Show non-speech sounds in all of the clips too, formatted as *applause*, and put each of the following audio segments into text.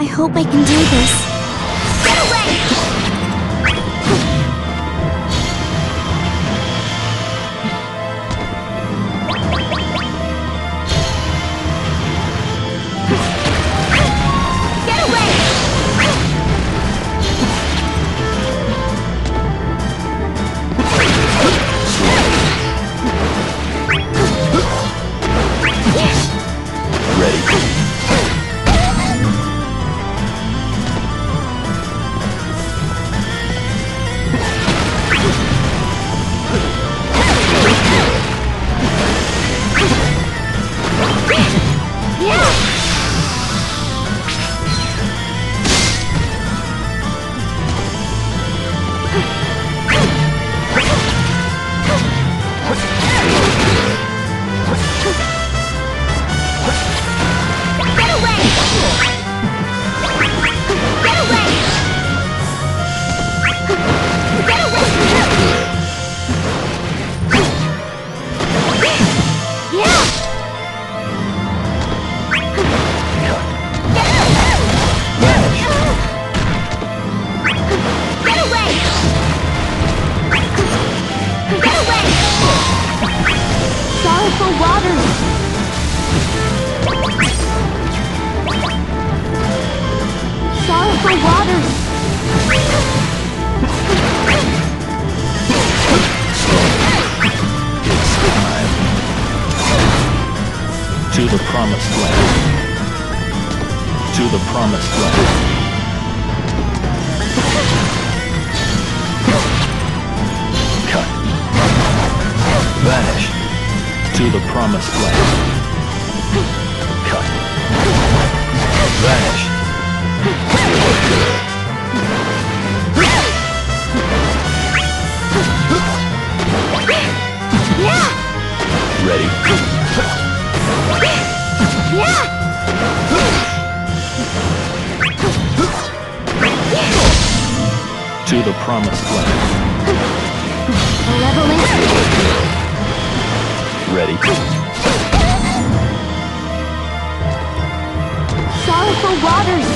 I hope I can do this. The promised land. To the promised land. Cut. Vanish. To the promised land. Cut. Vanish. Ready. Yeah! To the promised land. Ready. sorrowful waters!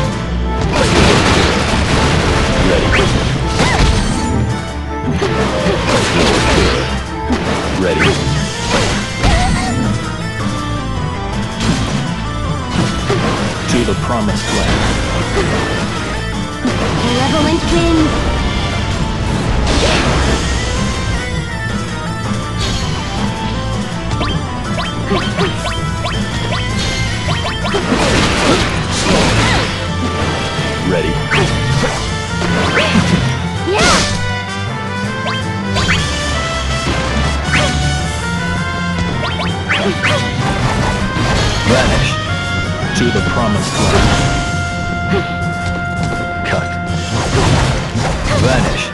*laughs* Ready. Ready. To the promised land. Malevolent wind! Ready. To the promised land. Cut. Vanish.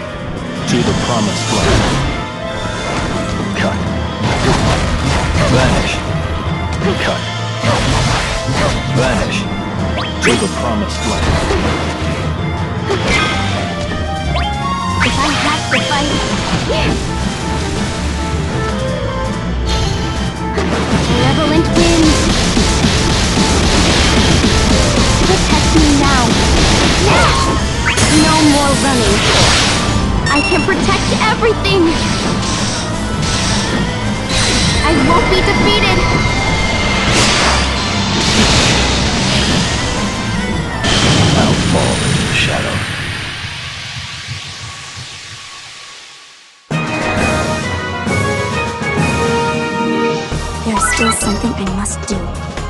To the promised land. Cut. Vanish. Cut. Vanish. To the promised land. If I have to fight... running! I can protect everything! I won't be defeated! I'll fall into the shadow. There's still something I must do.